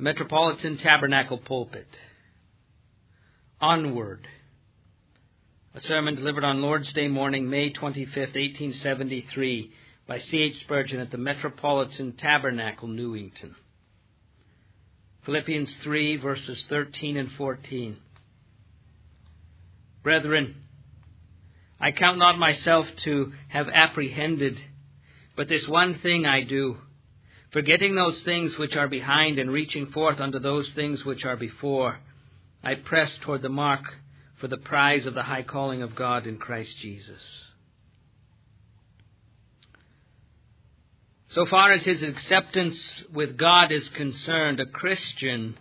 the Metropolitan Tabernacle pulpit. Onward. A sermon delivered on Lord's Day morning, May 25, 1873, by C.H. Spurgeon at the Metropolitan Tabernacle, Newington. Philippians 3, verses 13 and 14. Brethren, I count not myself to have apprehended, but this one thing I do Forgetting those things which are behind and reaching forth unto those things which are before, I press toward the mark for the prize of the high calling of God in Christ Jesus. So far as his acceptance with God is concerned, a Christian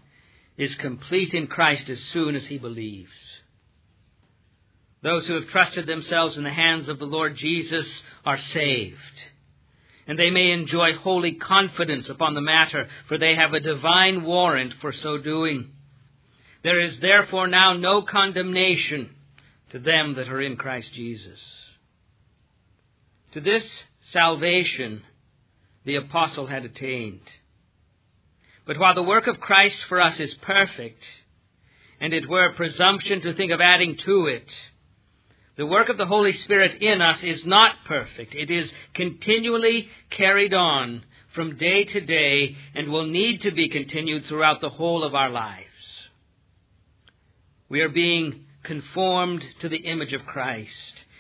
is complete in Christ as soon as he believes. Those who have trusted themselves in the hands of the Lord Jesus are saved and they may enjoy holy confidence upon the matter, for they have a divine warrant for so doing. There is therefore now no condemnation to them that are in Christ Jesus. To this salvation the apostle had attained. But while the work of Christ for us is perfect, and it were presumption to think of adding to it, the work of the Holy Spirit in us is not perfect. It is continually carried on from day to day and will need to be continued throughout the whole of our lives. We are being conformed to the image of Christ,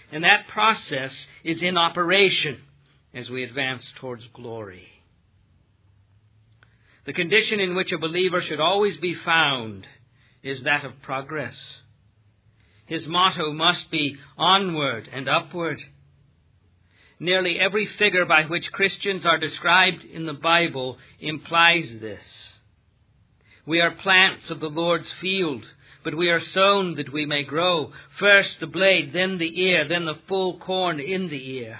and that process is in operation as we advance towards glory. The condition in which a believer should always be found is that of progress. His motto must be onward and upward. Nearly every figure by which Christians are described in the Bible implies this. We are plants of the Lord's field, but we are sown that we may grow. First the blade, then the ear, then the full corn in the ear.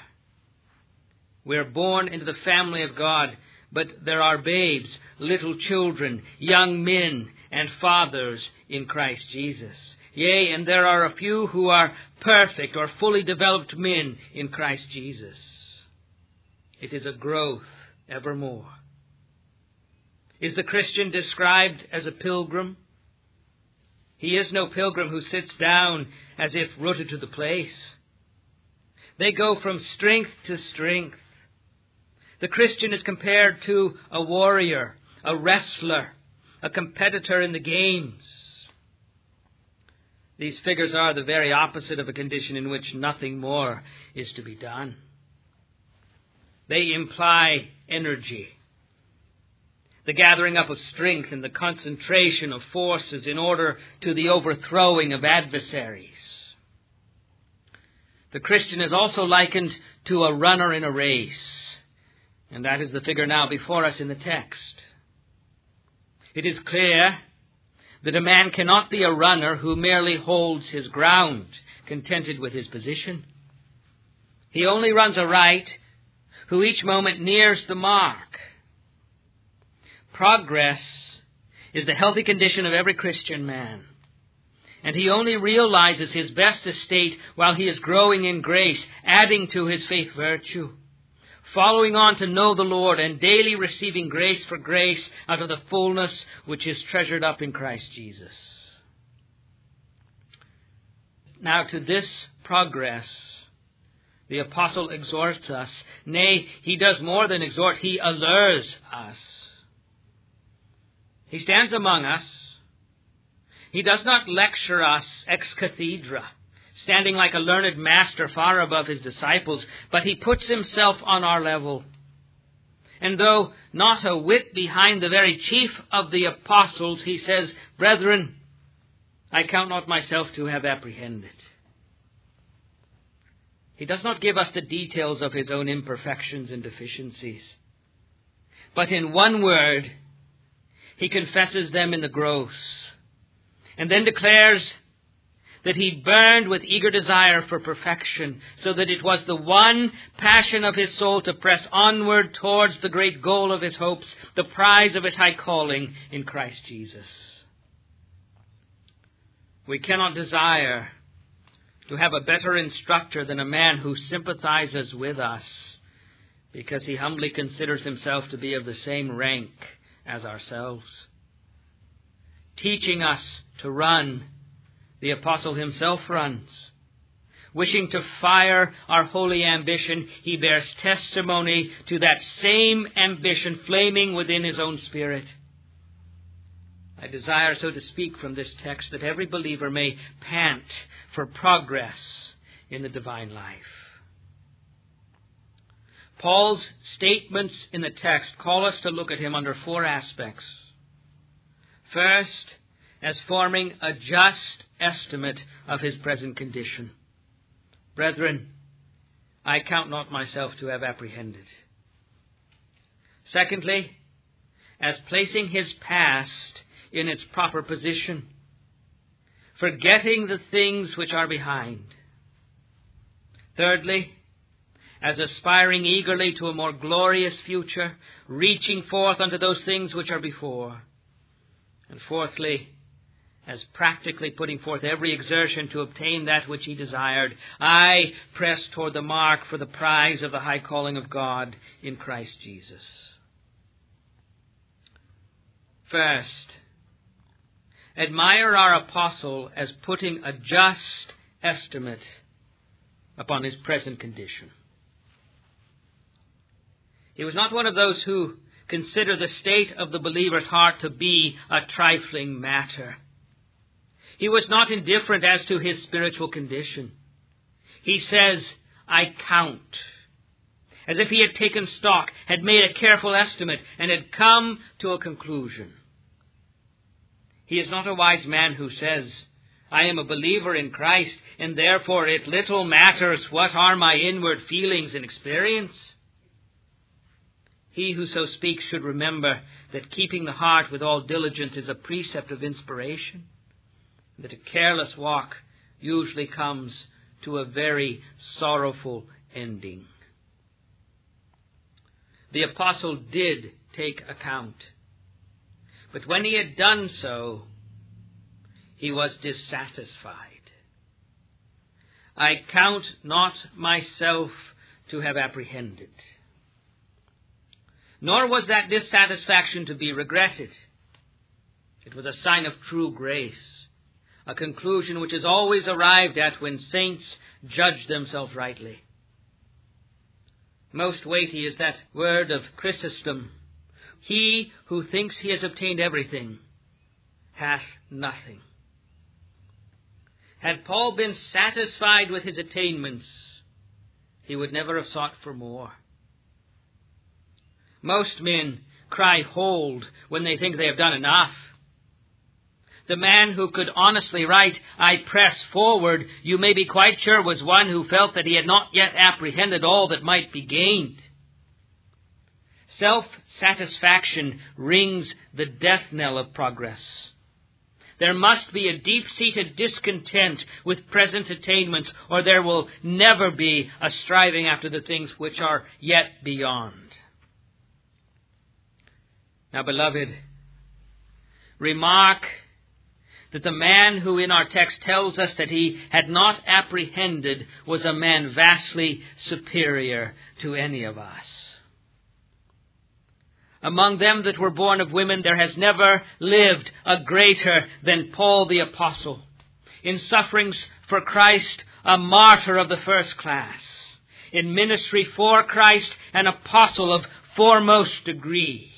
We are born into the family of God, but there are babes, little children, young men, and fathers in Christ Jesus. Yea, and there are a few who are perfect or fully developed men in Christ Jesus. It is a growth evermore. Is the Christian described as a pilgrim? He is no pilgrim who sits down as if rooted to the place. They go from strength to strength. The Christian is compared to a warrior, a wrestler, a competitor in the games. These figures are the very opposite of a condition in which nothing more is to be done. They imply energy, the gathering up of strength and the concentration of forces in order to the overthrowing of adversaries. The Christian is also likened to a runner in a race, and that is the figure now before us in the text. It is clear that a man cannot be a runner who merely holds his ground, contented with his position. He only runs aright who each moment nears the mark. Progress is the healthy condition of every Christian man. And he only realizes his best estate while he is growing in grace, adding to his faith virtue following on to know the Lord and daily receiving grace for grace out of the fullness which is treasured up in Christ Jesus. Now, to this progress, the apostle exhorts us. Nay, he does more than exhort, he allures us. He stands among us. He does not lecture us ex cathedra standing like a learned master far above his disciples, but he puts himself on our level. And though not a whit behind the very chief of the apostles, he says, Brethren, I count not myself to have apprehended. He does not give us the details of his own imperfections and deficiencies. But in one word, he confesses them in the gross, and then declares that he burned with eager desire for perfection, so that it was the one passion of his soul to press onward towards the great goal of his hopes, the prize of his high calling in Christ Jesus. We cannot desire to have a better instructor than a man who sympathizes with us because he humbly considers himself to be of the same rank as ourselves. teaching us to run, the apostle himself runs. Wishing to fire our holy ambition, he bears testimony to that same ambition flaming within his own spirit. I desire, so to speak, from this text that every believer may pant for progress in the divine life. Paul's statements in the text call us to look at him under four aspects. First, as forming a just estimate of his present condition. Brethren, I count not myself to have apprehended. Secondly, as placing his past in its proper position, forgetting the things which are behind. Thirdly, as aspiring eagerly to a more glorious future, reaching forth unto those things which are before. And fourthly, as practically putting forth every exertion to obtain that which he desired, I press toward the mark for the prize of the high calling of God in Christ Jesus. First, admire our apostle as putting a just estimate upon his present condition. He was not one of those who consider the state of the believer's heart to be a trifling matter. He was not indifferent as to his spiritual condition. He says, I count. As if he had taken stock, had made a careful estimate, and had come to a conclusion. He is not a wise man who says, I am a believer in Christ, and therefore it little matters what are my inward feelings and experience. He who so speaks should remember that keeping the heart with all diligence is a precept of inspiration, that a careless walk usually comes to a very sorrowful ending. The apostle did take account. But when he had done so, he was dissatisfied. I count not myself to have apprehended. Nor was that dissatisfaction to be regretted. It was a sign of true grace, a conclusion which is always arrived at when saints judge themselves rightly. Most weighty is that word of Chrysostom he who thinks he has obtained everything hath nothing. Had Paul been satisfied with his attainments, he would never have sought for more. Most men cry hold when they think they have done enough. The man who could honestly write, I press forward, you may be quite sure was one who felt that he had not yet apprehended all that might be gained. Self satisfaction rings the death knell of progress. There must be a deep seated discontent with present attainments, or there will never be a striving after the things which are yet beyond. Now, beloved, remark that the man who in our text tells us that he had not apprehended was a man vastly superior to any of us. Among them that were born of women, there has never lived a greater than Paul the Apostle. In sufferings for Christ, a martyr of the first class. In ministry for Christ, an apostle of foremost degree.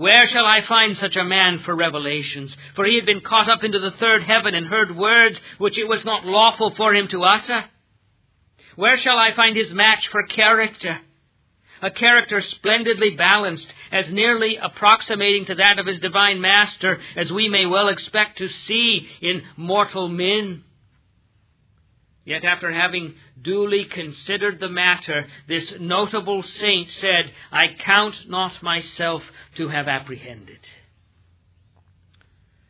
Where shall I find such a man for revelations? For he had been caught up into the third heaven and heard words which it was not lawful for him to utter. Where shall I find his match for character? a character splendidly balanced, as nearly approximating to that of his divine master as we may well expect to see in mortal men. Yet after having duly considered the matter, this notable saint said, I count not myself to have apprehended.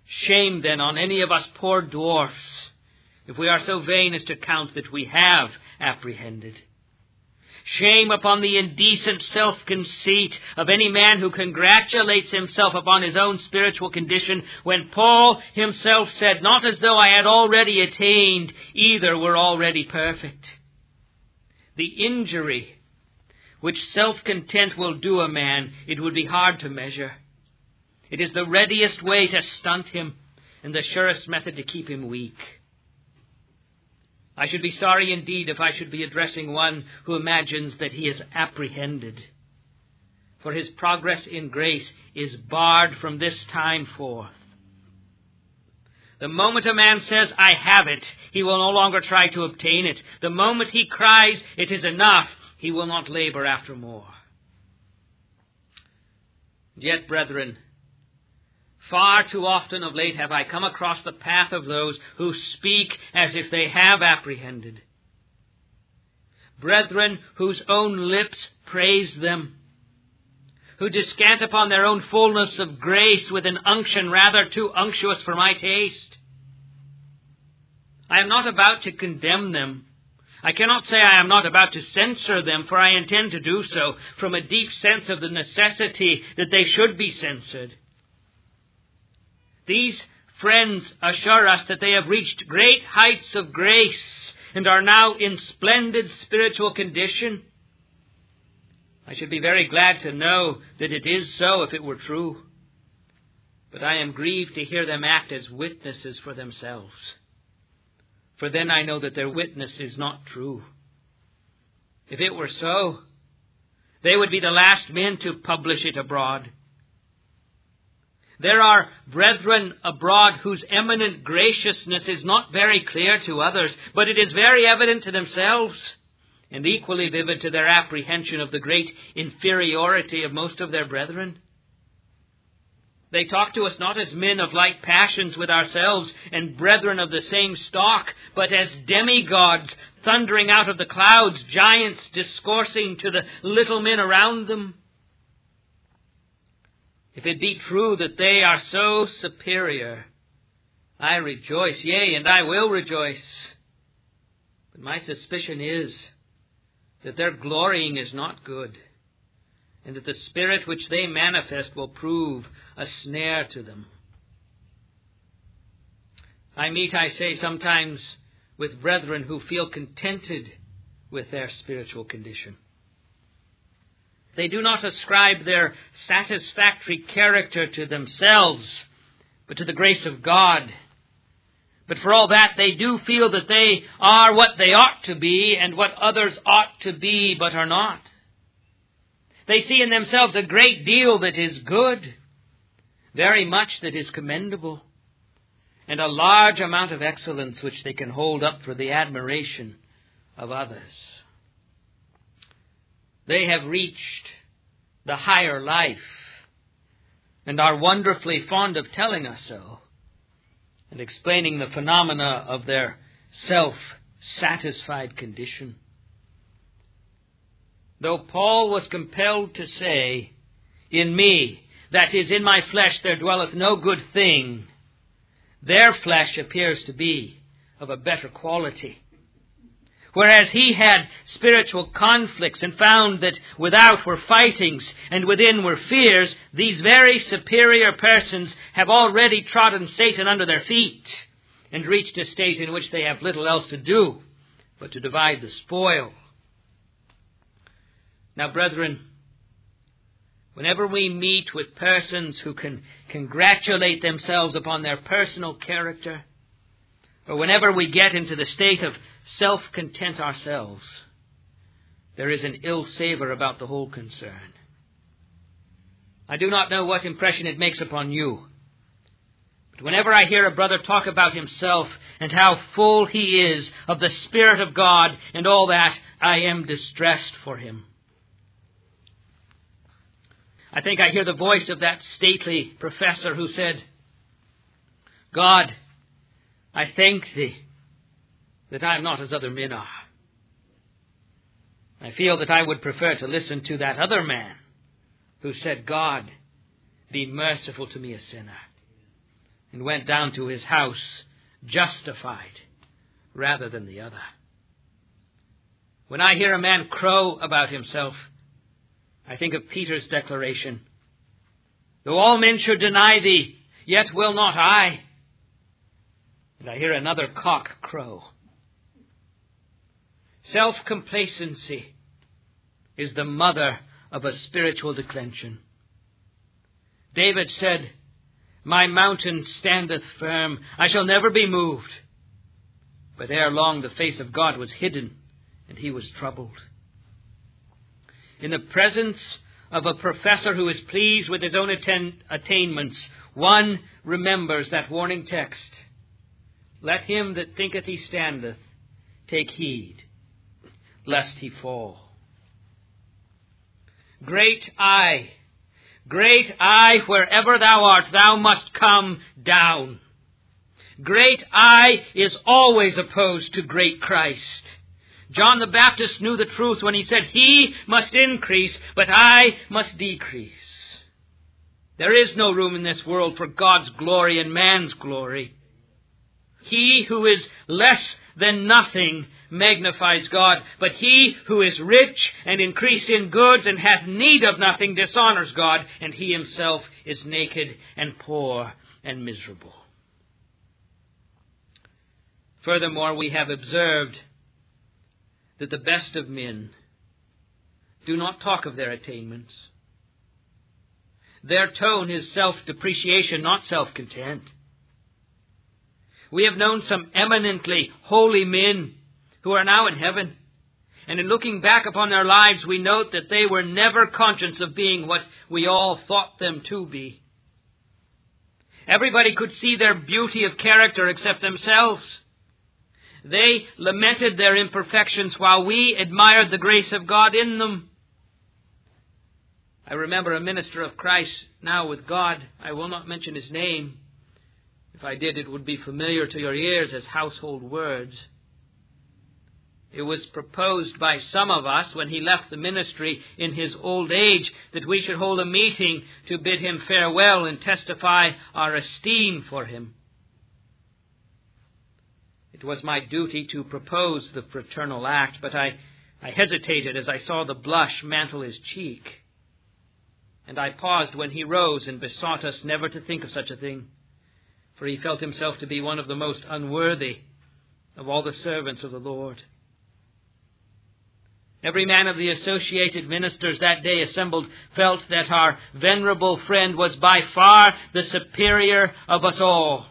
Shame then on any of us poor dwarfs, if we are so vain as to count that we have apprehended. Shame upon the indecent self-conceit of any man who congratulates himself upon his own spiritual condition when Paul himself said, Not as though I had already attained, either were already perfect. The injury which self-content will do a man, it would be hard to measure. It is the readiest way to stunt him and the surest method to keep him weak. I should be sorry indeed if I should be addressing one who imagines that he is apprehended. For his progress in grace is barred from this time forth. The moment a man says, I have it, he will no longer try to obtain it. The moment he cries, it is enough, he will not labor after more. Yet, brethren, Far too often of late have I come across the path of those who speak as if they have apprehended. Brethren whose own lips praise them, who descant upon their own fullness of grace with an unction rather too unctuous for my taste. I am not about to condemn them. I cannot say I am not about to censor them, for I intend to do so from a deep sense of the necessity that they should be censored. These friends assure us that they have reached great heights of grace and are now in splendid spiritual condition. I should be very glad to know that it is so if it were true. But I am grieved to hear them act as witnesses for themselves. For then I know that their witness is not true. If it were so, they would be the last men to publish it abroad. There are brethren abroad whose eminent graciousness is not very clear to others, but it is very evident to themselves, and equally vivid to their apprehension of the great inferiority of most of their brethren. They talk to us not as men of like passions with ourselves and brethren of the same stock, but as demigods thundering out of the clouds, giants discoursing to the little men around them. If it be true that they are so superior, I rejoice, yea, and I will rejoice. But my suspicion is that their glorying is not good, and that the spirit which they manifest will prove a snare to them. I meet, I say, sometimes with brethren who feel contented with their spiritual condition. They do not ascribe their satisfactory character to themselves, but to the grace of God. But for all that, they do feel that they are what they ought to be and what others ought to be but are not. They see in themselves a great deal that is good, very much that is commendable, and a large amount of excellence which they can hold up for the admiration of others. They have reached the higher life and are wonderfully fond of telling us so and explaining the phenomena of their self satisfied condition. Though Paul was compelled to say, In me, that is, in my flesh, there dwelleth no good thing, their flesh appears to be of a better quality. Whereas he had spiritual conflicts and found that without were fightings and within were fears, these very superior persons have already trodden Satan under their feet and reached a state in which they have little else to do but to divide the spoil. Now, brethren, whenever we meet with persons who can congratulate themselves upon their personal character, or whenever we get into the state of self content ourselves, there is an ill savor about the whole concern. I do not know what impression it makes upon you. But whenever I hear a brother talk about himself and how full he is of the Spirit of God and all that, I am distressed for him. I think I hear the voice of that stately professor who said, God I thank thee that I am not as other men are. I feel that I would prefer to listen to that other man who said, God, be merciful to me, a sinner, and went down to his house justified rather than the other. When I hear a man crow about himself, I think of Peter's declaration, Though all men should deny thee, yet will not I and I hear another cock crow. Self complacency is the mother of a spiritual declension. David said, My mountain standeth firm. I shall never be moved. But ere long the face of God was hidden, and he was troubled. In the presence of a professor who is pleased with his own attain- attainments, one remembers that warning text. Let him that thinketh he standeth take heed, lest he fall. Great I, great I, wherever thou art, thou must come down. Great I is always opposed to great Christ. John the Baptist knew the truth when he said, He must increase, but I must decrease. There is no room in this world for God's glory and man's glory. He who is less than nothing magnifies God, but he who is rich and increased in goods and hath need of nothing dishonors God, and he himself is naked and poor and miserable. Furthermore, we have observed that the best of men do not talk of their attainments. Their tone is self depreciation, not self content. We have known some eminently holy men who are now in heaven. And in looking back upon their lives, we note that they were never conscious of being what we all thought them to be. Everybody could see their beauty of character except themselves. They lamented their imperfections while we admired the grace of God in them. I remember a minister of Christ now with God. I will not mention his name. If I did, it would be familiar to your ears as household words. It was proposed by some of us when he left the ministry in his old age that we should hold a meeting to bid him farewell and testify our esteem for him. It was my duty to propose the fraternal act, but I, I hesitated as I saw the blush mantle his cheek. And I paused when he rose and besought us never to think of such a thing, for he felt himself to be one of the most unworthy of all the servants of the Lord. Every man of the associated ministers that day assembled felt that our venerable friend was by far the superior of us all.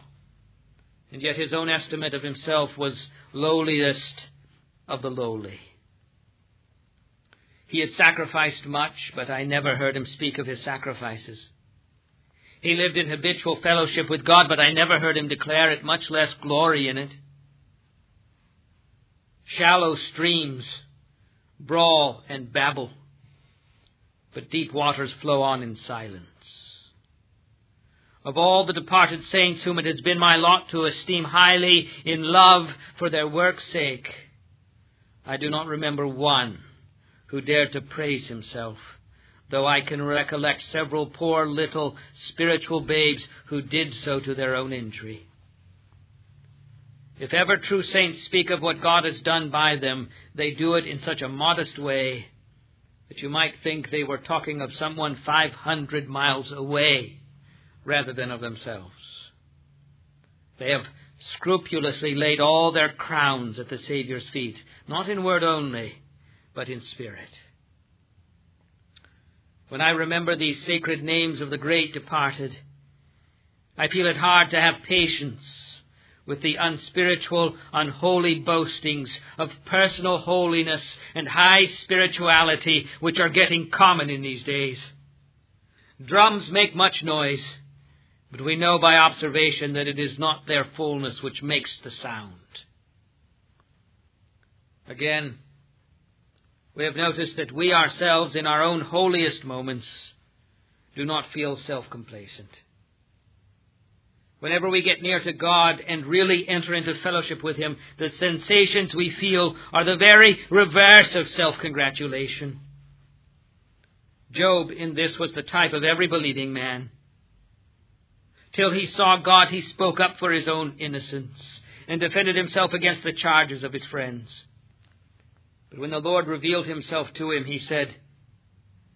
And yet his own estimate of himself was lowliest of the lowly. He had sacrificed much, but I never heard him speak of his sacrifices. He lived in habitual fellowship with God, but I never heard him declare it, much less glory in it. Shallow streams brawl and babble, but deep waters flow on in silence. Of all the departed saints whom it has been my lot to esteem highly in love for their work's sake, I do not remember one who dared to praise himself, though I can recollect several poor little spiritual babes who did so to their own injury. If ever true saints speak of what God has done by them, they do it in such a modest way that you might think they were talking of someone 500 miles away rather than of themselves. They have scrupulously laid all their crowns at the Saviour's feet, not in word only, but in spirit. When I remember these sacred names of the great departed, I feel it hard to have patience with the unspiritual, unholy boastings of personal holiness and high spirituality which are getting common in these days. Drums make much noise, but we know by observation that it is not their fullness which makes the sound. Again, we have noticed that we ourselves, in our own holiest moments, do not feel self complacent. Whenever we get near to God and really enter into fellowship with Him, the sensations we feel are the very reverse of self-congratulation. Job in this was the type of every believing man. Till he saw God, he spoke up for his own innocence and defended himself against the charges of his friends. But when the Lord revealed himself to him, he said,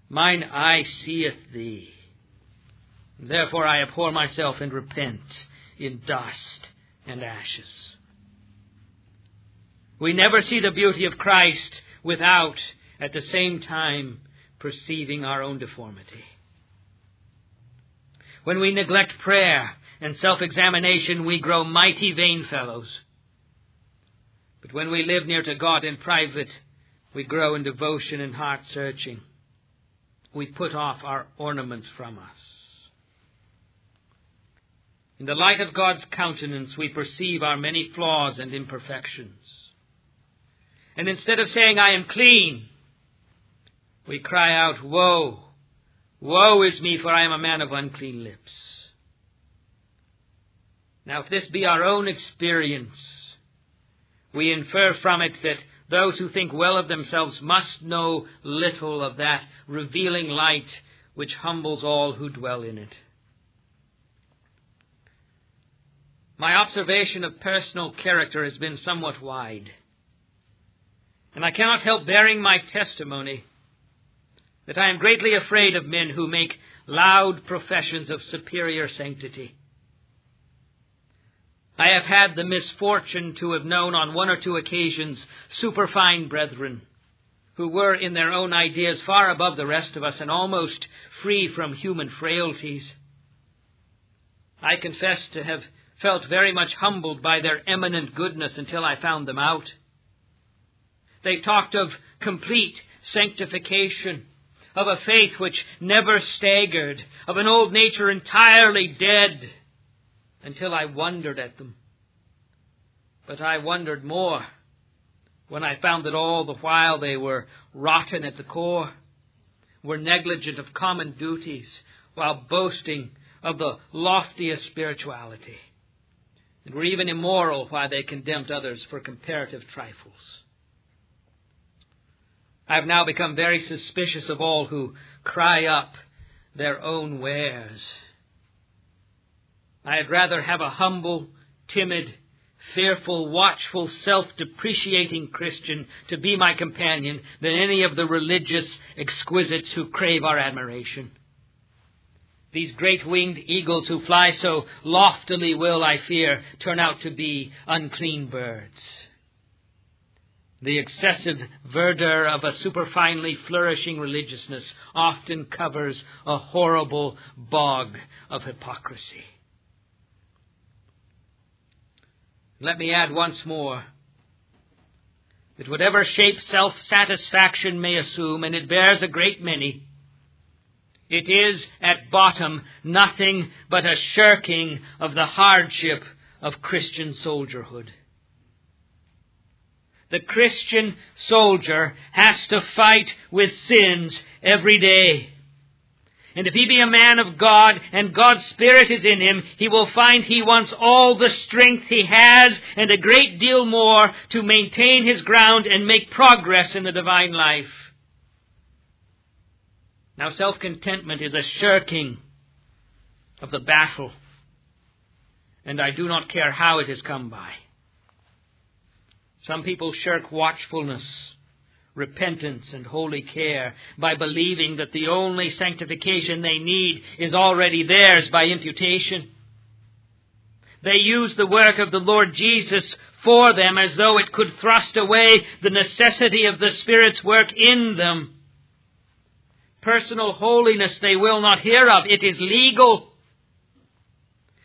Mine eye seeth thee. Therefore I abhor myself and repent in dust and ashes. We never see the beauty of Christ without, at the same time, perceiving our own deformity. When we neglect prayer and self-examination, we grow mighty vain fellows. But when we live near to God in private, we grow in devotion and heart searching. We put off our ornaments from us. In the light of God's countenance, we perceive our many flaws and imperfections. And instead of saying, I am clean, we cry out, Woe! Woe is me, for I am a man of unclean lips. Now, if this be our own experience, we infer from it that those who think well of themselves must know little of that revealing light which humbles all who dwell in it. My observation of personal character has been somewhat wide, and I cannot help bearing my testimony that I am greatly afraid of men who make loud professions of superior sanctity. I have had the misfortune to have known on one or two occasions superfine brethren who were in their own ideas far above the rest of us and almost free from human frailties. I confess to have felt very much humbled by their eminent goodness until I found them out. They talked of complete sanctification, of a faith which never staggered, of an old nature entirely dead, until I wondered at them. But I wondered more when I found that all the while they were rotten at the core, were negligent of common duties, while boasting of the loftiest spirituality, and were even immoral while they condemned others for comparative trifles. I have now become very suspicious of all who cry up their own wares. I had rather have a humble, timid, fearful, watchful, self-depreciating Christian to be my companion than any of the religious exquisites who crave our admiration. These great winged eagles who fly so loftily will, I fear, turn out to be unclean birds. The excessive verdure of a superfinely flourishing religiousness often covers a horrible bog of hypocrisy. Let me add once more that whatever shape self satisfaction may assume, and it bears a great many, it is at bottom nothing but a shirking of the hardship of Christian soldierhood. The Christian soldier has to fight with sins every day. And if he be a man of God and God's Spirit is in him, he will find he wants all the strength he has and a great deal more to maintain his ground and make progress in the divine life. Now self-contentment is a shirking of the battle, and I do not care how it has come by. Some people shirk watchfulness, repentance, and holy care by believing that the only sanctification they need is already theirs by imputation. They use the work of the Lord Jesus for them as though it could thrust away the necessity of the Spirit's work in them. Personal holiness they will not hear of. It is legal.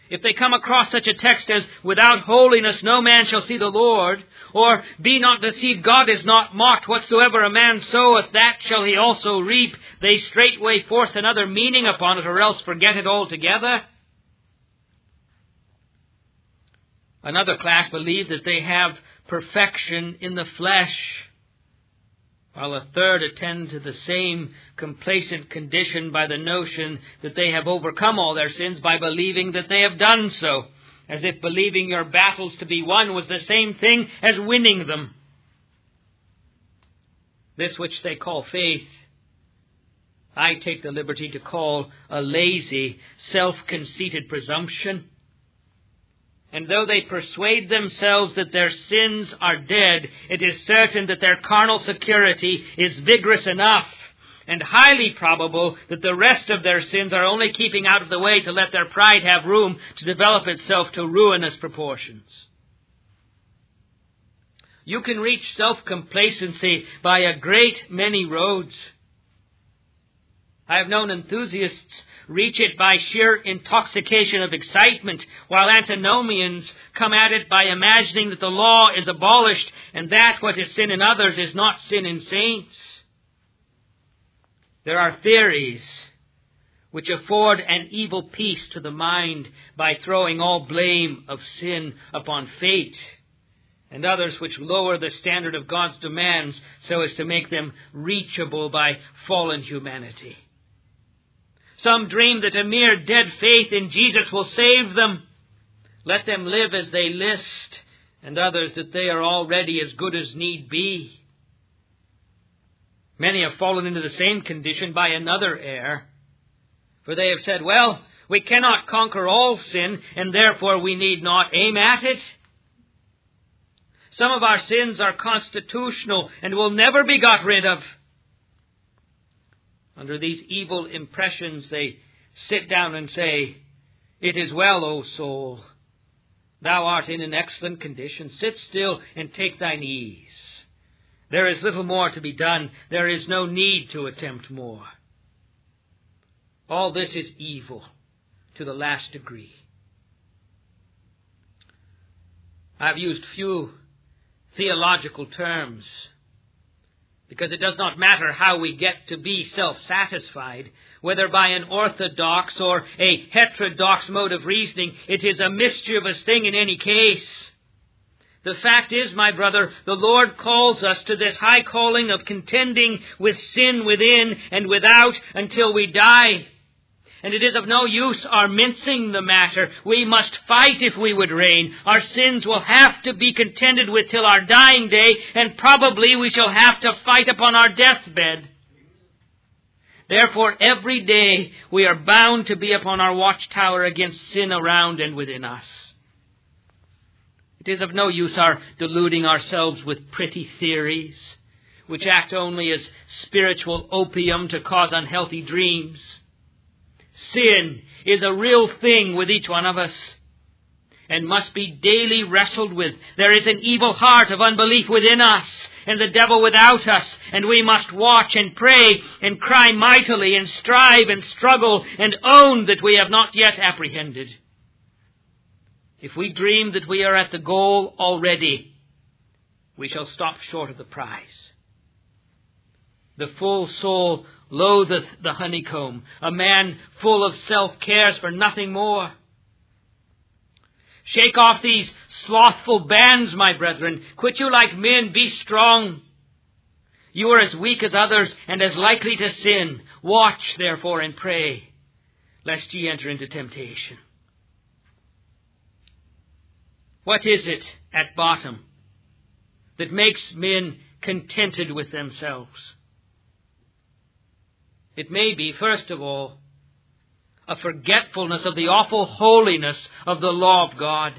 If they come across such a text as, without holiness no man shall see the Lord, or be not deceived, God is not mocked, whatsoever a man soweth, that shall he also reap, they straightway force another meaning upon it, or else forget it altogether. Another class believe that they have perfection in the flesh while a third attend to the same complacent condition by the notion that they have overcome all their sins by believing that they have done so, as if believing your battles to be won was the same thing as winning them. This which they call faith, I take the liberty to call a lazy, self-conceited presumption and though they persuade themselves that their sins are dead, it is certain that their carnal security is vigorous enough and highly probable that the rest of their sins are only keeping out of the way to let their pride have room to develop itself to ruinous proportions. You can reach self-complacency by a great many roads. I have known enthusiasts reach it by sheer intoxication of excitement, while antinomians come at it by imagining that the law is abolished and that what is sin in others is not sin in saints. There are theories which afford an evil peace to the mind by throwing all blame of sin upon fate, and others which lower the standard of God's demands so as to make them reachable by fallen humanity. Some dream that a mere dead faith in Jesus will save them. Let them live as they list, and others that they are already as good as need be. Many have fallen into the same condition by another error for they have said, well, we cannot conquer all sin, and therefore we need not aim at it. Some of our sins are constitutional and will never be got rid of. Under these evil impressions, they sit down and say, It is well, O soul. Thou art in an excellent condition. Sit still and take thine ease. There is little more to be done. There is no need to attempt more. All this is evil to the last degree. I've used few theological terms because it does not matter how we get to be self-satisfied, whether by an orthodox or a heterodox mode of reasoning, it is a mischievous thing in any case. The fact is, my brother, the Lord calls us to this high calling of contending with sin within and without until we die. And it is of no use our mincing the matter. We must fight if we would reign. Our sins will have to be contended with till our dying day, and probably we shall have to fight upon our deathbed. Therefore, every day we are bound to be upon our watchtower against sin around and within us. It is of no use our deluding ourselves with pretty theories, which act only as spiritual opium to cause unhealthy dreams. Sin is a real thing with each one of us and must be daily wrestled with. There is an evil heart of unbelief within us and the devil without us, and we must watch and pray and cry mightily and strive and struggle and own that we have not yet apprehended. If we dream that we are at the goal already, we shall stop short of the prize. The full soul loatheth the honeycomb. A man full of self cares for nothing more. Shake off these slothful bands, my brethren. Quit you like men. Be strong. You are as weak as others and as likely to sin. Watch, therefore, and pray, lest ye enter into temptation. What is it at bottom that makes men contented with themselves? It may be, first of all, a forgetfulness of the awful holiness of the law of God.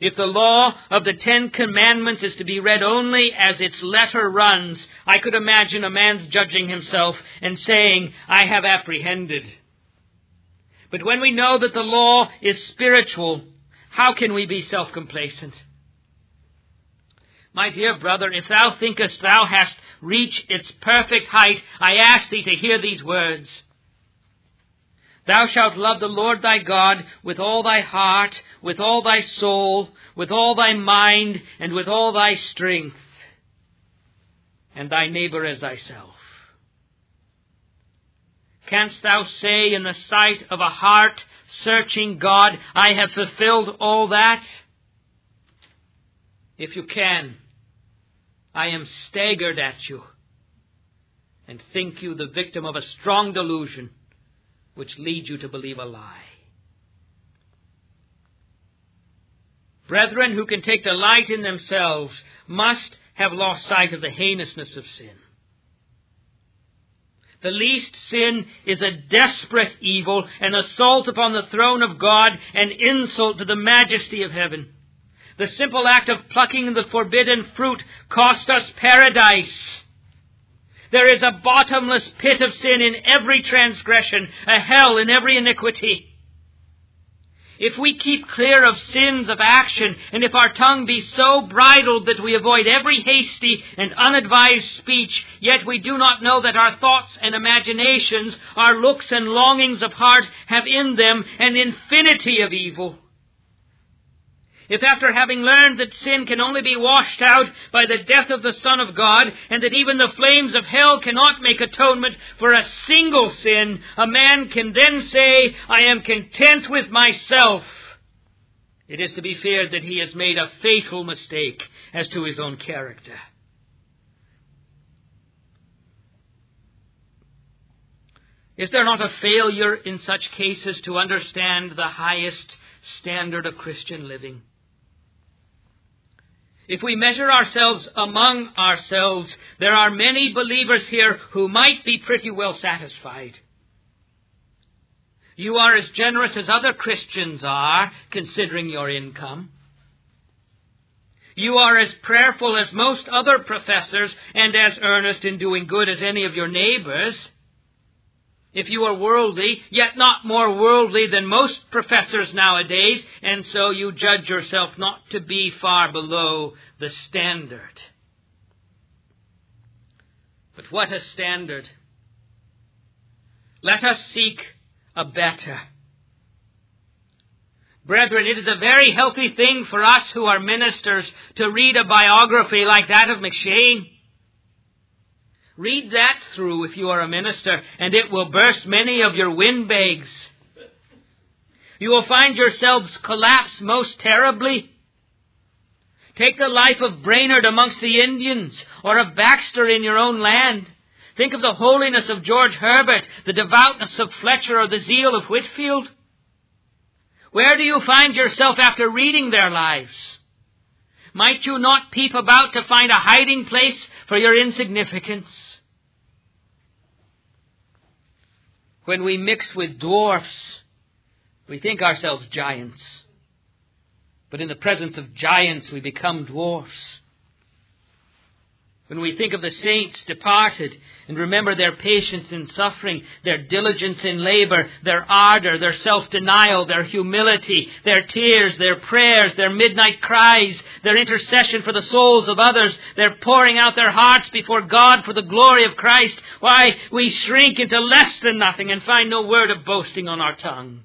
If the law of the Ten Commandments is to be read only as its letter runs, I could imagine a man's judging himself and saying, I have apprehended. But when we know that the law is spiritual, how can we be self-complacent? My dear brother, if thou thinkest thou hast reached its perfect height, I ask thee to hear these words. Thou shalt love the Lord thy God with all thy heart, with all thy soul, with all thy mind, and with all thy strength, and thy neighbor as thyself. Canst thou say in the sight of a heart searching God, I have fulfilled all that? If you can, I am staggered at you and think you the victim of a strong delusion which leads you to believe a lie. Brethren who can take delight in themselves must have lost sight of the heinousness of sin. The least sin is a desperate evil, an assault upon the throne of God, an insult to the majesty of heaven. The simple act of plucking the forbidden fruit cost us paradise. There is a bottomless pit of sin in every transgression, a hell in every iniquity. if we keep clear of sins of action, and if our tongue be so bridled that we avoid every hasty and unadvised speech, yet we do not know that our thoughts and imaginations, our looks and longings of heart have in them an infinity of evil. If after having learned that sin can only be washed out by the death of the Son of God, and that even the flames of hell cannot make atonement for a single sin, a man can then say, I am content with myself, it is to be feared that he has made a fatal mistake as to his own character. Is there not a failure in such cases to understand the highest standard of Christian living? If we measure ourselves among ourselves, there are many believers here who might be pretty well satisfied. You are as generous as other Christians are, considering your income. You are as prayerful as most other professors and as earnest in doing good as any of your neighbors if you are worldly, yet not more worldly than most professors nowadays, and so you judge yourself not to be far below the standard. But what a standard! Let us seek a better. Brethren, it is a very healthy thing for us who are ministers to read a biography like that of M'Cheyne. Read that through if you are a minister, and it will burst many of your windbags. You will find yourselves collapse most terribly. Take the life of Brainerd amongst the Indians, or of Baxter in your own land. Think of the holiness of George Herbert, the devoutness of Fletcher, or the zeal of Whitefield. Where do you find yourself after reading their lives? Might you not peep about to find a hiding place for your insignificance? When we mix with dwarfs, we think ourselves giants. But in the presence of giants, we become dwarfs. When we think of the saints departed and remember their patience in suffering, their diligence in labor, their ardor, their self-denial, their humility, their tears, their prayers, their midnight cries, their intercession for the souls of others, their pouring out their hearts before God for the glory of Christ, why, we shrink into less than nothing and find no word of boasting on our tongue.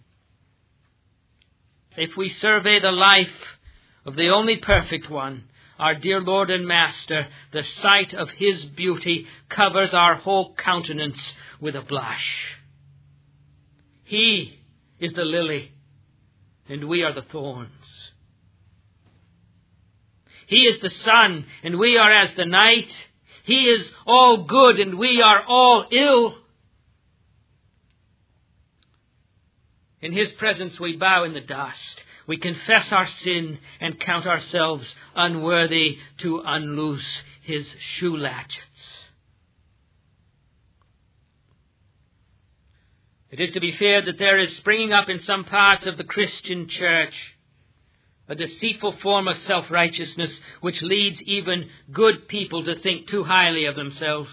If we survey the life of the only perfect one, our dear Lord and Master, the sight of His beauty covers our whole countenance with a blush. He is the lily, and we are the thorns. He is the sun, and we are as the night. He is all good, and we are all ill. In His presence we bow in the dust. We confess our sin and count ourselves unworthy to unloose his shoe latchets. It is to be feared that there is springing up in some parts of the Christian church a deceitful form of self-righteousness which leads even good people to think too highly of themselves.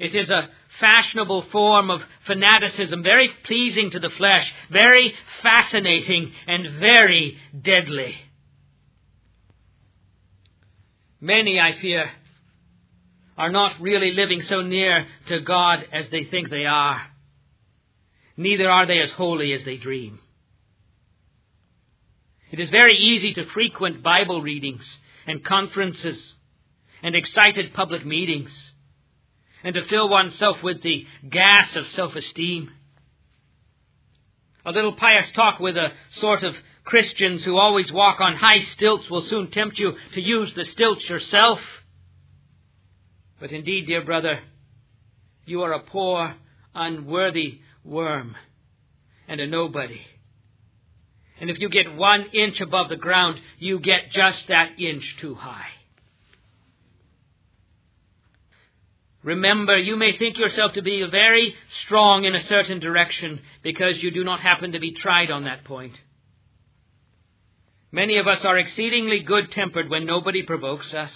It is a fashionable form of fanaticism, very pleasing to the flesh, very fascinating, and very deadly. Many, I fear, are not really living so near to God as they think they are. Neither are they as holy as they dream. It is very easy to frequent Bible readings and conferences and excited public meetings and to fill oneself with the gas of self-esteem. A little pious talk with a sort of Christians who always walk on high stilts will soon tempt you to use the stilts yourself. But indeed, dear brother, you are a poor, unworthy worm and a nobody. And if you get one inch above the ground, you get just that inch too high. Remember, you may think yourself to be very strong in a certain direction because you do not happen to be tried on that point. Many of us are exceedingly good tempered when nobody provokes us.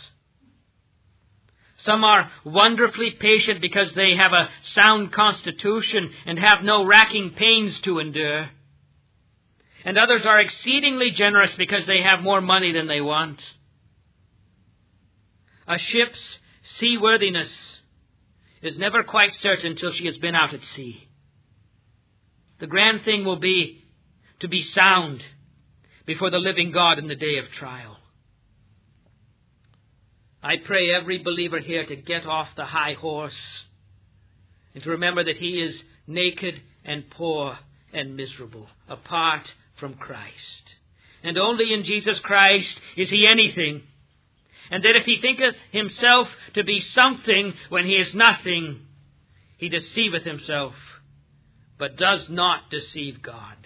Some are wonderfully patient because they have a sound constitution and have no racking pains to endure. and others are exceedingly generous because they have more money than they want. A ship's seaworthiness is never quite certain till she has been out at sea. The grand thing will be to be sound before the living God in the day of trial. I pray every believer here to get off the high horse and to remember that he is naked and poor and miserable apart from Christ. And only in Jesus Christ is he anything. And that if he thinketh himself to be something when he is nothing, he deceiveth himself, but does not deceive God.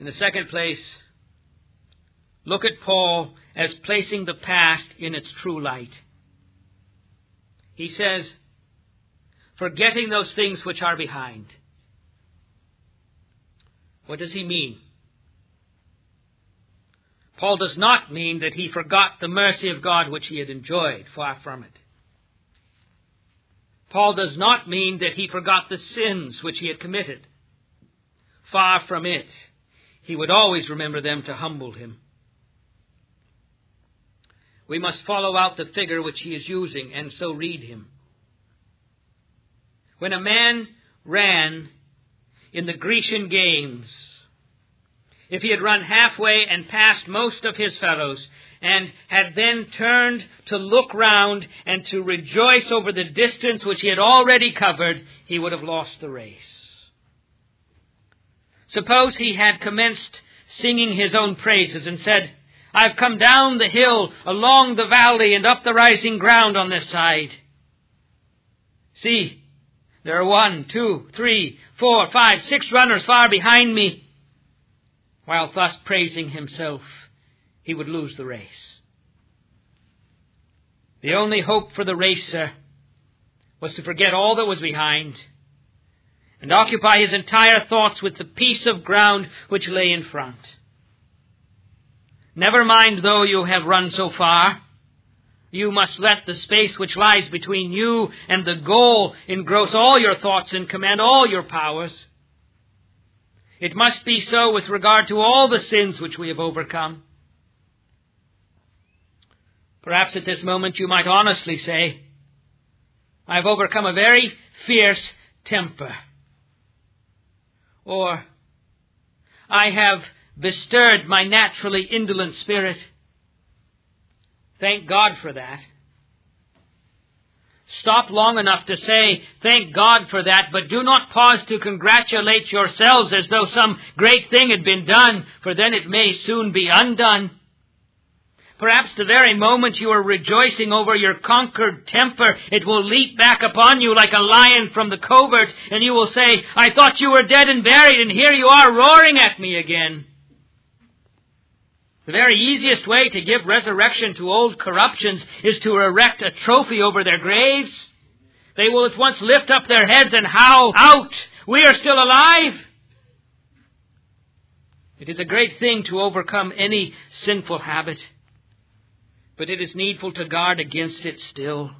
In the second place, look at Paul as placing the past in its true light. He says, forgetting those things which are behind. What does he mean? Paul does not mean that he forgot the mercy of God which he had enjoyed. Far from it. Paul does not mean that he forgot the sins which he had committed. Far from it. He would always remember them to humble him. We must follow out the figure which he is using and so read him. When a man ran in the Grecian games, if he had run halfway and passed most of his fellows, and had then turned to look round and to rejoice over the distance which he had already covered, he would have lost the race. Suppose he had commenced singing his own praises and said, I've come down the hill, along the valley, and up the rising ground on this side. See, there are one, two, three, four, five, six runners far behind me. While thus praising himself, he would lose the race. The only hope for the racer was to forget all that was behind and occupy his entire thoughts with the piece of ground which lay in front. Never mind though you have run so far. You must let the space which lies between you and the goal engross all your thoughts and command all your powers. It must be so with regard to all the sins which we have overcome. Perhaps at this moment you might honestly say, I have overcome a very fierce temper. Or, I have bestirred my naturally indolent spirit. Thank God for that. Stop long enough to say, thank God for that, but do not pause to congratulate yourselves as though some great thing had been done, for then it may soon be undone. Perhaps the very moment you are rejoicing over your conquered temper, it will leap back upon you like a lion from the covert, and you will say, I thought you were dead and buried, and here you are roaring at me again. The very easiest way to give resurrection to old corruptions is to erect a trophy over their graves. They will at once lift up their heads and howl out, We are still alive! It is a great thing to overcome any sinful habit, but it is needful to guard against it still.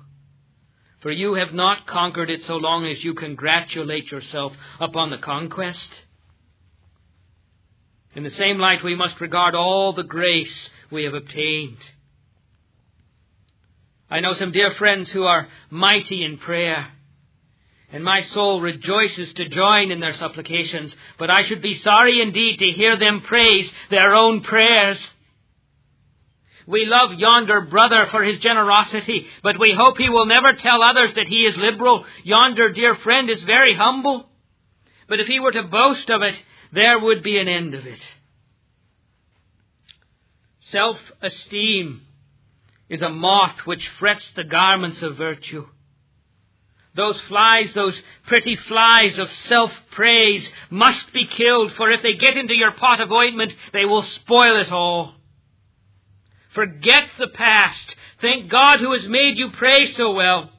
For you have not conquered it so long as you congratulate yourself upon the conquest. In the same light, we must regard all the grace we have obtained. I know some dear friends who are mighty in prayer, and my soul rejoices to join in their supplications, but I should be sorry indeed to hear them praise their own prayers. We love yonder brother for his generosity, but we hope he will never tell others that he is liberal. Yonder dear friend is very humble. But if he were to boast of it, there would be an end of it. Self esteem is a moth which frets the garments of virtue. Those flies, those pretty flies of self praise must be killed, for if they get into your pot of ointment, they will spoil it all. Forget the past. Thank God who has made you pray so well.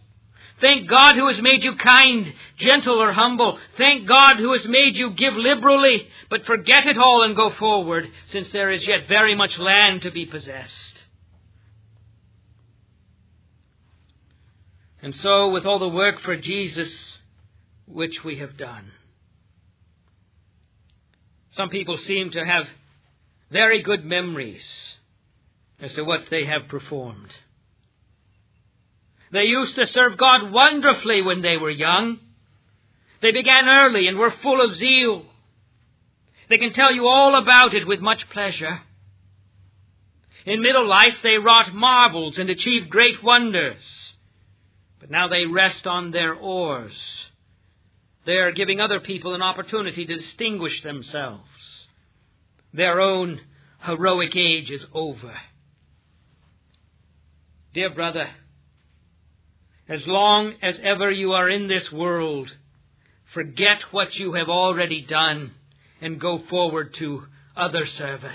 Thank God who has made you kind, gentle, or humble. Thank God who has made you give liberally. But forget it all and go forward, since there is yet very much land to be possessed. And so, with all the work for Jesus which we have done, Some people seem to have very good memories as to what they have performed. They used to serve God wonderfully when they were young. They began early and were full of zeal. They can tell you all about it with much pleasure. In middle life they wrought marvels and achieved great wonders. But now they rest on their oars. They are giving other people an opportunity to distinguish themselves. Their own heroic age is over. Dear brother, as long as ever you are in this world, forget what you have already done and go forward to other service.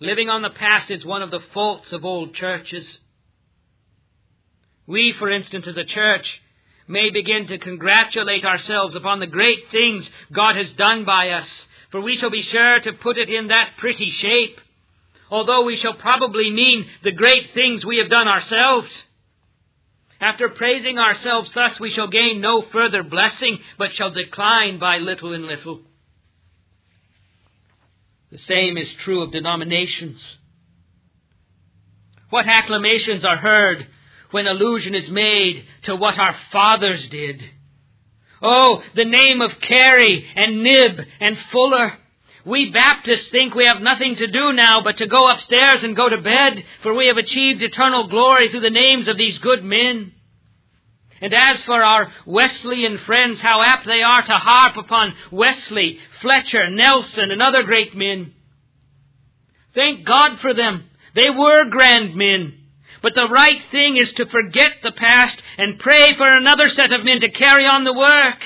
Living on the past is one of the faults of old churches. We, for instance, as a church, may begin to congratulate ourselves upon the great things God has done by us, for we shall be sure to put it in that pretty shape, although we shall probably mean the great things we have done ourselves. After praising ourselves thus, we shall gain no further blessing, but shall decline by little and little. The same is true of denominations. What acclamations are heard when allusion is made to what our fathers did. Oh, the name of Carey and Knibb and Fuller. We Baptists think we have nothing to do now but to go upstairs and go to bed, for we have achieved eternal glory through the names of these good men. And as for our Wesleyan friends, how apt they are to harp upon Wesley, Fletcher, Nelson, and other great men. Thank God for them. They were grand men. But the right thing is to forget the past and pray for another set of men to carry on the work.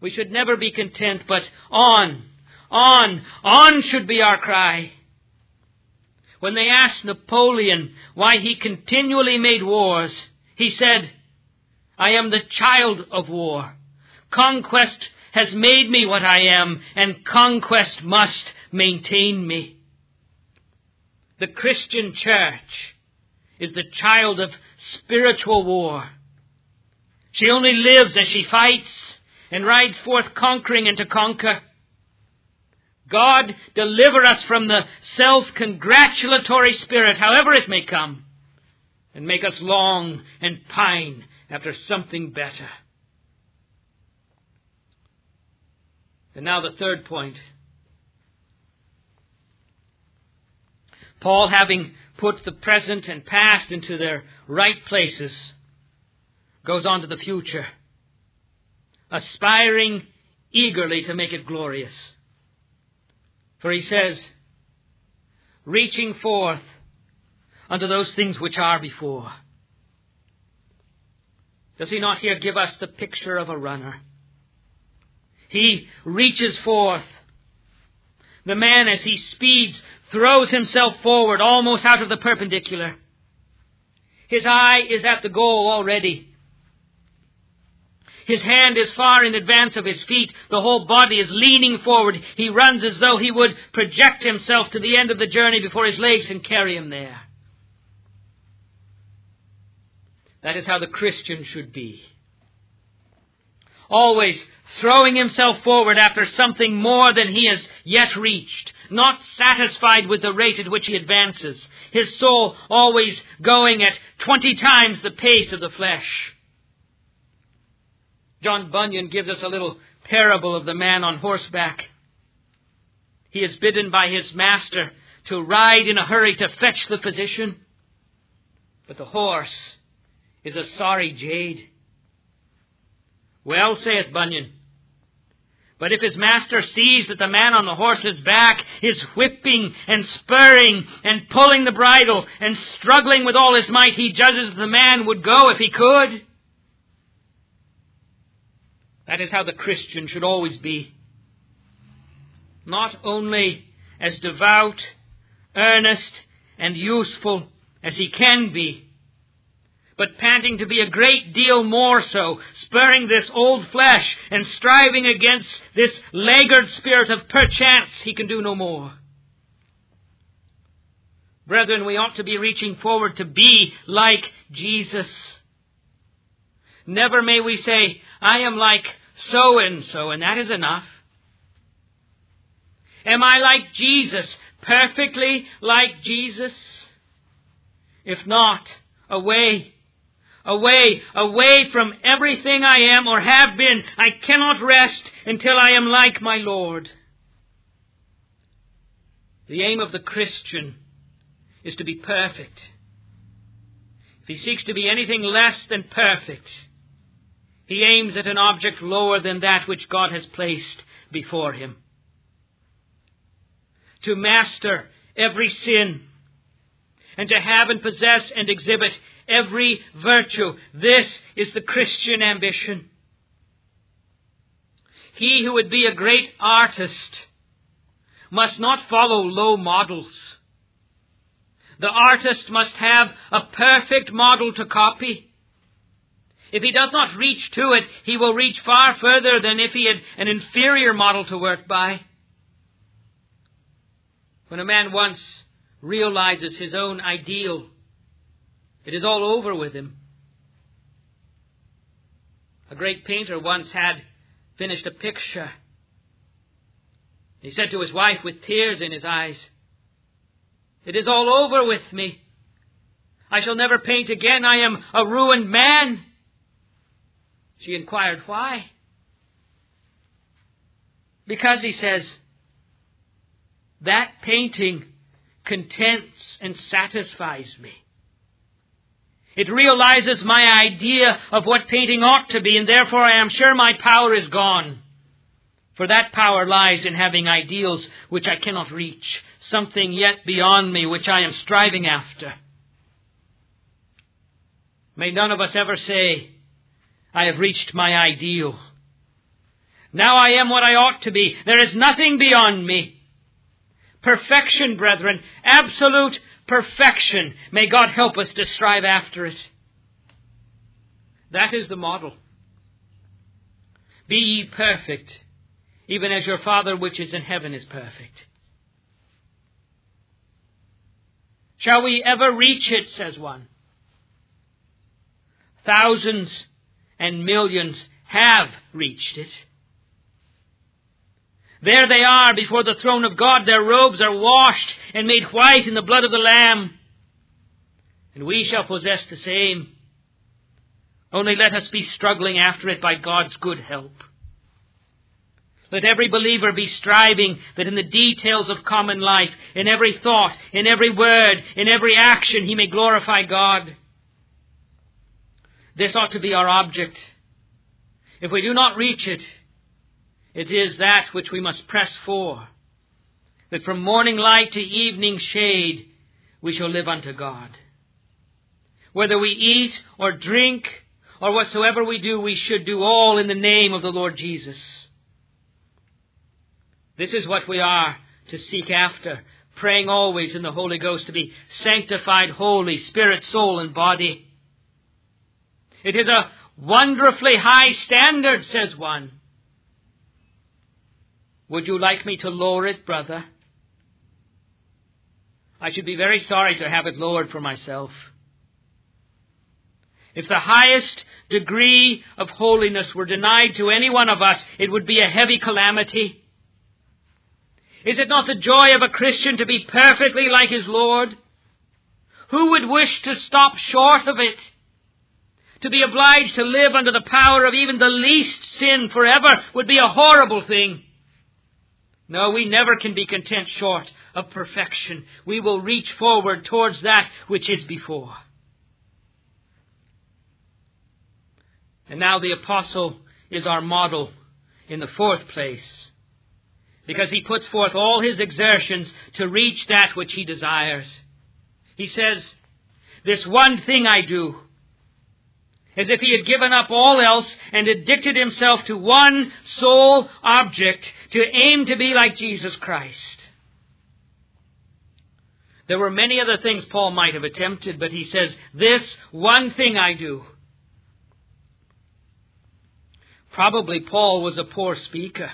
We should never be content, but on, on, on should be our cry. When they asked Napoleon why he continually made wars, he said, I am the child of war. Conquest has made me what I am, and conquest must maintain me. The Christian church is the child of spiritual war. She only lives as she fights and rides forth conquering and to conquer. God deliver us from the self-congratulatory spirit, however it may come, and make us long and pine after something better. And now the third point. Paul, having put the present and past into their right places, goes on to the future, aspiring eagerly to make it glorious. For he says, reaching forth unto those things which are before. Does he not here give us the picture of a runner? He reaches forth. The man, as he speeds, throws himself forward almost out of the perpendicular. His eye is at the goal already. His hand is far in advance of his feet. The whole body is leaning forward. He runs as though he would project himself to the end of the journey before his legs can carry him there. That is how the Christian should be. Always throwing himself forward after something more than he has yet reached, not satisfied with the rate at which he advances, his soul always going at twenty times the pace of the flesh. John Bunyan gives us a little parable of the man on horseback. He is bidden by his master to ride in a hurry to fetch the physician, but the horse is a sorry jade. Well, saith Bunyan, but if his master sees that the man on the horse's back is whipping and spurring and pulling the bridle and struggling with all his might, he judges the man would go if he could. That is how the Christian should always be. Not only as devout, earnest, and useful as he can be, but panting to be a great deal more so, spurring this old flesh and striving against this laggard spirit of perchance he can do no more. Brethren, we ought to be reaching forward to be like Jesus. Never may we say, I am like so and so, and that is enough. Am I like Jesus, perfectly like Jesus? If not, away, away, away from everything I am or have been. I cannot rest until I am like my Lord. The aim of the Christian is to be perfect. If he seeks to be anything less than perfect, he aims at an object lower than that which God has placed before him. To master every sin, and to have and possess and exhibit every virtue. This is the Christian ambition. He who would be a great artist must not follow low models. The artist must have a perfect model to copy. If he does not reach to it, he will reach far further than if he had an inferior model to work by. When a man once realizes his own ideal, it is all over with him. A great painter once had finished a picture. He said to his wife with tears in his eyes, it is all over with me. I shall never paint again. I am a ruined man. She inquired why. Because, he says, that painting contents and satisfies me. It realizes my idea of what painting ought to be, and therefore I am sure my power is gone. For that power lies in having ideals which I cannot reach, something yet beyond me which I am striving after. May none of us ever say, I have reached my ideal. Now I am what I ought to be. There is nothing beyond me. Perfection, brethren, absolute perfection. May God help us to strive after it. That is the model. Be ye perfect, even as your Father which is in heaven is perfect. Shall we ever reach it, says one? Thousands and millions have reached it. There they are before the throne of God. Their robes are washed and made white in the blood of the Lamb. And we shall possess the same. Only let us be struggling after it by God's good help. Let every believer be striving that in the details of common life, in every thought, in every word, in every action, he may glorify God. This ought to be our object. If we do not reach it, it is that which we must press for, that from morning light to evening shade we shall live unto God. Whether we eat or drink or whatsoever we do, we should do all in the name of the Lord Jesus. This is what we are to seek after, praying always in the Holy Ghost to be sanctified holy, spirit, soul, and body. It is a wonderfully high standard, says one. Would you like me to lower it, brother? I should be very sorry to have it lowered for myself. If the highest degree of holiness were denied to any one of us, it would be a heavy calamity. Is it not the joy of a Christian to be perfectly like his Lord? Who would wish to stop short of it? To be obliged to live under the power of even the least sin forever would be a horrible thing. No, we never can be content short of perfection. We will reach forward towards that which is before. And now the apostle is our model in the fourth place because he puts forth all his exertions to reach that which he desires. He says, This one thing I do, as if he had given up all else and addicted himself to one sole object, to aim to be like Jesus Christ. There were many other things Paul might have attempted, but he says, This one thing I do. Probably Paul was a poor speaker.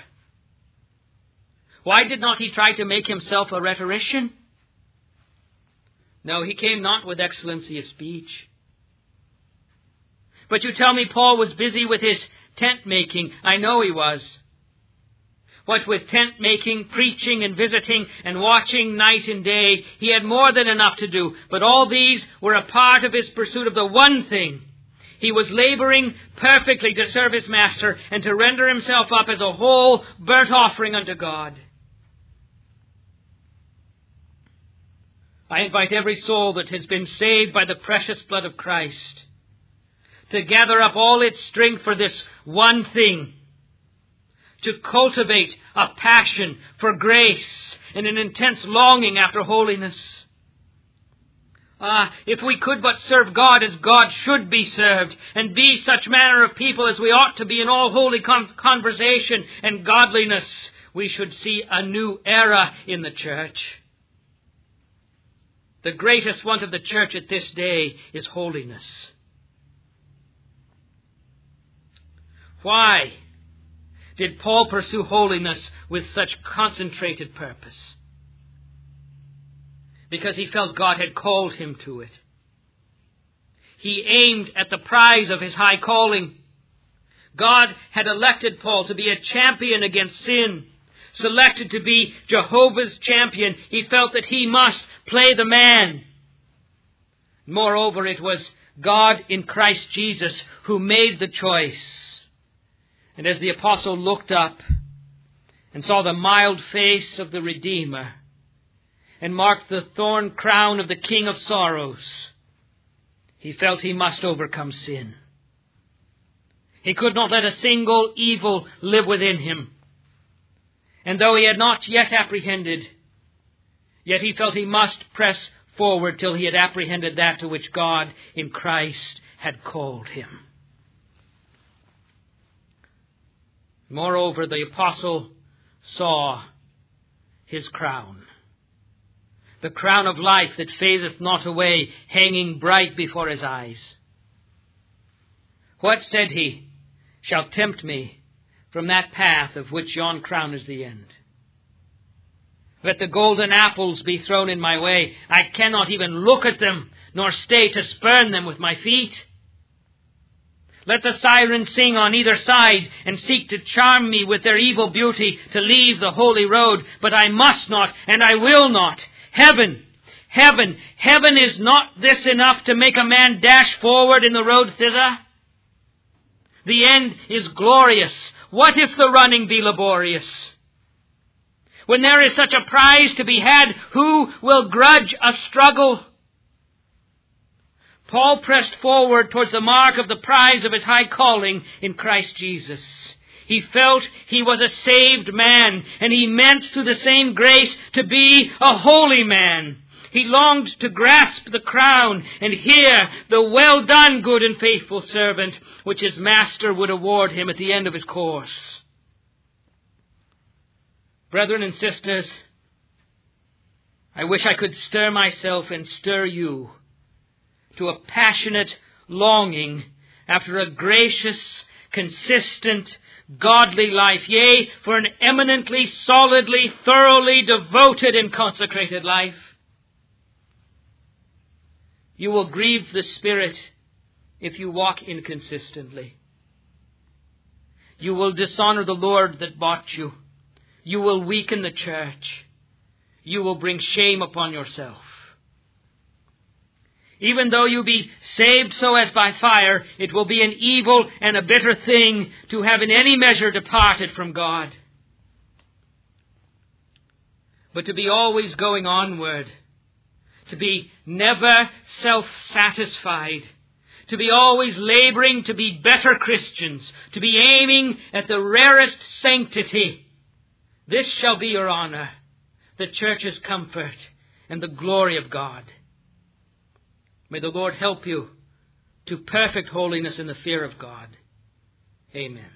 Why did not he try to make himself a rhetorician? No, he came not with excellency of speech. But you tell me Paul was busy with his tent making. I know he was. What with tent making, preaching and visiting and watching night and day, he had more than enough to do. But all these were a part of his pursuit of the one thing. He was laboring perfectly to serve his master and to render himself up as a whole burnt offering unto God. I invite every soul that has been saved by the precious blood of Christ to gather up all its strength for this one thing to cultivate a passion for grace and an intense longing after holiness. Ah, if we could but serve God as God should be served, and be such manner of people as we ought to be in all holy con- conversation and godliness, we should see a new era in the church. The greatest want of the church at this day is holiness. Why? did Paul pursue holiness with such concentrated purpose? Because he felt God had called him to it. He aimed at the prize of his high calling. God had elected Paul to be a champion against sin. Selected to be Jehovah's champion, he felt that he must play the man. Moreover, it was God in Christ Jesus who made the choice. And as the apostle looked up and saw the mild face of the Redeemer and marked the thorn crown of the King of sorrows, he felt he must overcome sin. He could not let a single evil live within him. And though he had not yet apprehended, yet he felt he must press forward till he had apprehended that to which God in Christ had called him. Moreover, the apostle saw his crown. The crown of life that fadeth not away, hanging bright before his eyes. What, said he, shall tempt me from that path of which yon crown is the end? Let the golden apples be thrown in my way. I cannot even look at them, nor stay to spurn them with my feet. Let the sirens sing on either side and seek to charm me with their evil beauty to leave the holy road, but I must not and I will not. Heaven, heaven, heaven is not this enough to make a man dash forward in the road thither? The end is glorious. What if the running be laborious? When there is such a prize to be had, who will grudge a struggle? Paul pressed forward towards the mark of the prize of his high calling in Christ Jesus. He felt he was a saved man, and he meant through the same grace to be a holy man. He longed to grasp the crown and hear the well done, good and faithful servant, which his master would award him at the end of his course. Brethren and sisters, I wish I could stir myself and stir you to a passionate longing after a gracious, consistent, godly life, yea, for an eminently, solidly, thoroughly devoted and consecrated life. You will grieve the Spirit if you walk inconsistently. You will dishonor the Lord that bought you. You will weaken the church. You will bring shame upon yourself. Even though you be saved so as by fire, it will be an evil and a bitter thing to have in any measure departed from God. But to be always going onward, to be never self-satisfied, to be always laboring to be better Christians, to be aiming at the rarest sanctity, this shall be your honor, the church's comfort, and the glory of God. May the Lord help you to perfect holiness in the fear of God. Amen.